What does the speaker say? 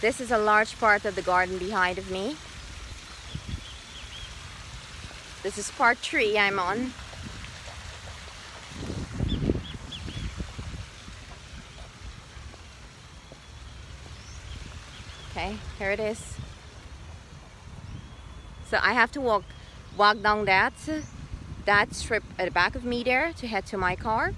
This is a large part of the garden behind of me. This is part three I'm on. Okay, here it is. So I have to walk walk down that that strip at the back of me there to head to my car